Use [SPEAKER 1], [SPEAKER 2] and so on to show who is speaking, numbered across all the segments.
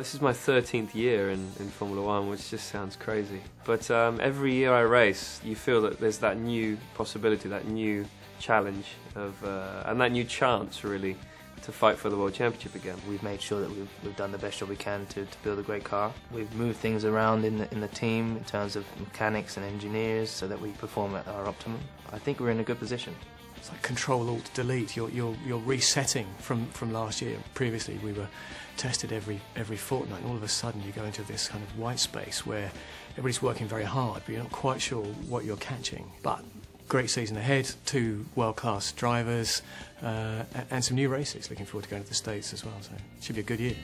[SPEAKER 1] this is my 13th year in, in Formula One, which just sounds crazy. But um, every year I race, you feel that there's that new possibility, that new challenge, of, uh, and that new chance, really, to fight for the World Championship again.
[SPEAKER 2] We've made sure that we've, we've done the best job we can to, to build a great car. We've moved things around in the, in the team in terms of mechanics and engineers so that we perform at our optimum. I think we're in a good position.
[SPEAKER 3] It's like control alt delete. You're, you're, you're resetting from, from last year. Previously, we were tested every every fortnight, and all of a sudden you go into this kind of white space where everybody's working very hard, but you're not quite sure what you're catching. But great season ahead, two world-class drivers, uh, and some new races. Looking forward to going to the States as well, so it should be a good year.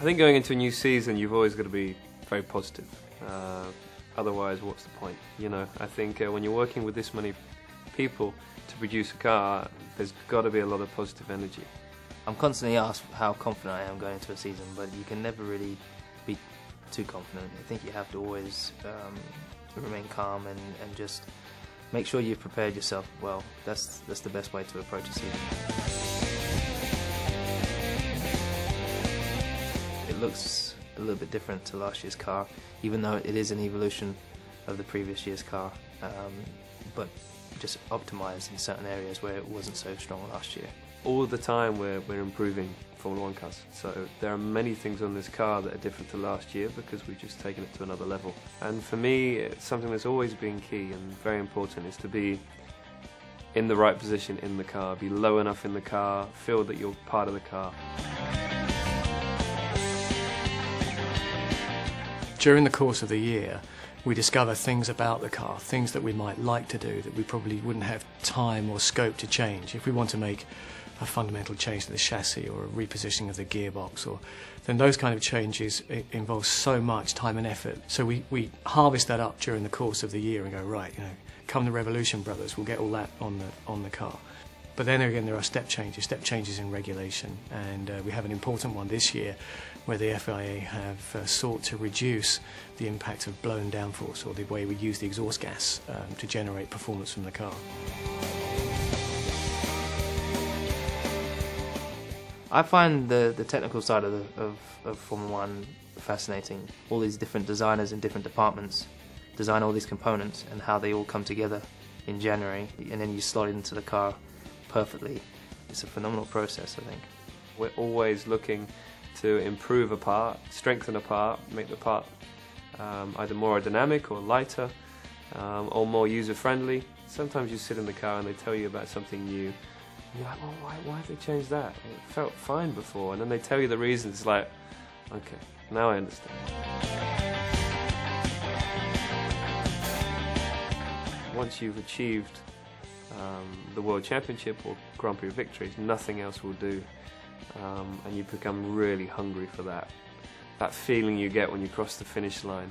[SPEAKER 1] I think going into a new season, you've always got to be very positive. Uh, otherwise, what's the point? You know, I think uh, when you're working with this many people to produce a car, there's got to be a lot of positive energy.
[SPEAKER 2] I'm constantly asked how confident I am going into a season, but you can never really be too confident. I think you have to always um, remain calm and, and just make sure you've prepared yourself well. That's that's the best way to approach a season. It looks a little bit different to last year's car, even though it is an evolution of the previous year's car. Um, but just optimised in certain areas where it wasn't so strong last year.
[SPEAKER 1] All the time we're, we're improving Formula One cars. So there are many things on this car that are different to last year because we've just taken it to another level. And for me, it's something that's always been key and very important is to be in the right position in the car, be low enough in the car, feel that you're part of the car.
[SPEAKER 3] During the course of the year, we discover things about the car, things that we might like to do that we probably wouldn't have time or scope to change. If we want to make a fundamental change to the chassis or a repositioning of the gearbox, or then those kind of changes involve so much time and effort. So we, we harvest that up during the course of the year and go right, you know, come the Revolution Brothers, we'll get all that on the on the car. But then again, there are step changes, step changes in regulation, and uh, we have an important one this year where the FIA have uh, sought to reduce the impact of blown downforce or the way we use the exhaust gas um, to generate performance from the car.
[SPEAKER 2] I find the, the technical side of, the, of, of Formula One fascinating. All these different designers in different departments design all these components and how they all come together in January, and then you slot it into the car perfectly. It's a phenomenal process, I think.
[SPEAKER 1] We're always looking to improve a part, strengthen a part, make the part um, either more aerodynamic or lighter um, or more user friendly. Sometimes you sit in the car and they tell you about something new. You're like, oh, why, why have they changed that? It felt fine before. And then they tell you the reasons. Like, okay, now I understand. Once you've achieved um, the World Championship or Grand Prix victories, nothing else will do um, and you become really hungry for that. That feeling you get when you cross the finish line.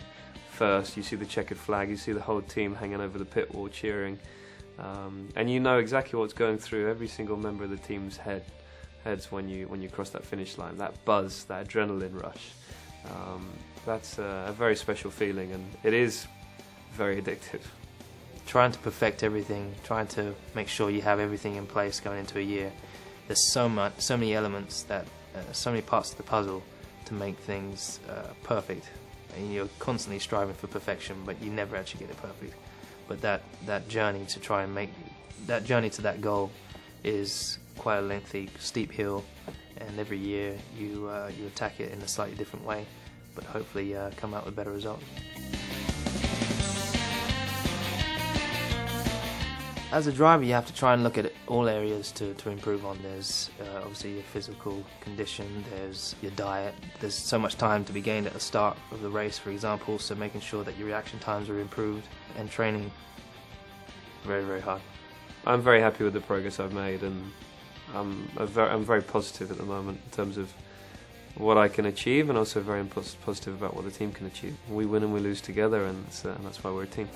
[SPEAKER 1] First, you see the checkered flag, you see the whole team hanging over the pit wall cheering, um, and you know exactly what's going through every single member of the team's head heads when you when you cross that finish line. That buzz, that adrenaline rush. Um, that's a, a very special feeling, and it is very addictive.
[SPEAKER 2] Trying to perfect everything, trying to make sure you have everything in place going into a year there's so much, so many elements that, uh, so many parts of the puzzle to make things uh, perfect. And you're constantly striving for perfection, but you never actually get it perfect. But that that journey to try and make that journey to that goal is quite a lengthy, steep hill, and every year you uh, you attack it in a slightly different way, but hopefully uh, come out with better results. As a driver, you have to try and look at all areas to, to improve on. There's uh, obviously your physical condition, there's your diet. There's so much time to be gained at the start of the race, for example, so making sure that your reaction times are improved and training very, very hard.
[SPEAKER 1] I'm very happy with the progress I've made, and I'm, very, I'm very positive at the moment in terms of what I can achieve, and also very positive about what the team can achieve. We win and we lose together, and, uh, and that's why we're a team.